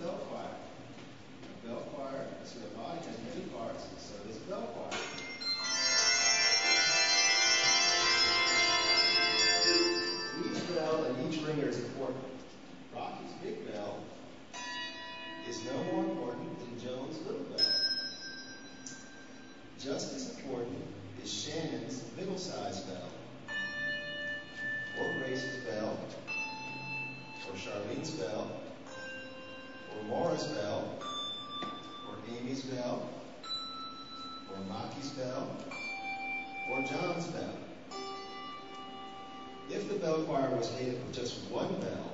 bell choir. A bell choir, so the body has many parts, so does a bell choir. Each bell and each ringer is important. Rocky's big bell is no more important than Jones' little bell. Just as important is Shannon's middle-sized bell, or Grace's bell, or Charlene's bell, or Maura's bell, or Amy's bell, or Maki's bell, or John's bell. If the bell choir was made up of just one bell,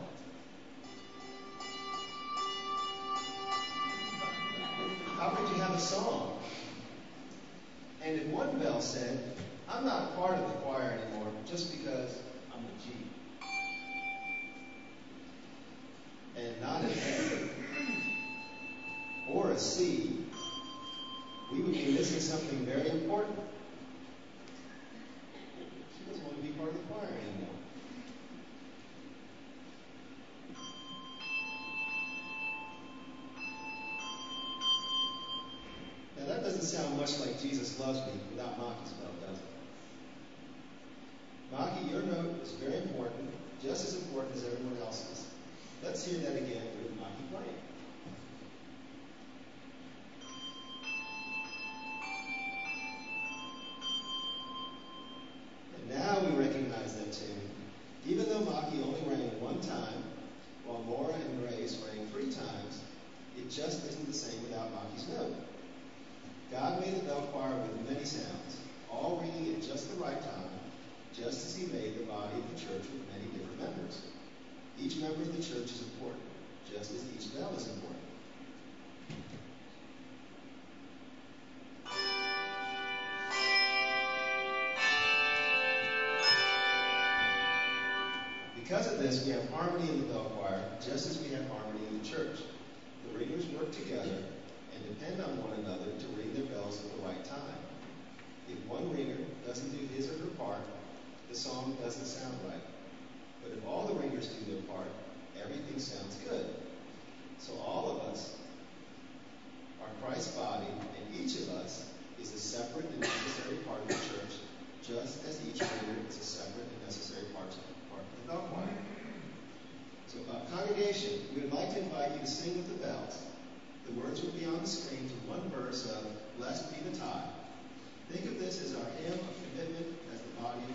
how could you have a song? And if one bell said, I'm not part of the choir anymore just because I'm a G. And not an A C, we would be missing something very important. She doesn't want to be part of the choir anymore. Now that doesn't sound much like Jesus loves me without Maki's bell, does it? Maki, your note is very important, just as important as everyone else's. Let's hear that again with Maki playing. And now we recognize that tune. Even though Maki only rang one time, while Maura and Grace rang three times, it just isn't the same without Maki's note. God made the bell choir with many sounds, all ringing at just the right time, just as he made the body of the church with many different members. Each member of the church is important, just as each bell is important. Because of this, we have harmony in the bell choir, just as we have harmony in the church. The ringers work together and depend on one another to ring their bells at the right time. If one ringer doesn't do his or her part, the song doesn't sound right. But if all the ringers do their part, everything sounds good. So all of us are Christ's body, and each of us is a separate and necessary part of the church, just as each ringer is a separate and necessary part of, the bell choir. So, uh, congregation, we would like to invite you to sing with the bells. The words will be on the screen to one verse of Blessed Be the Tie. Think of this as our hymn of commitment as the body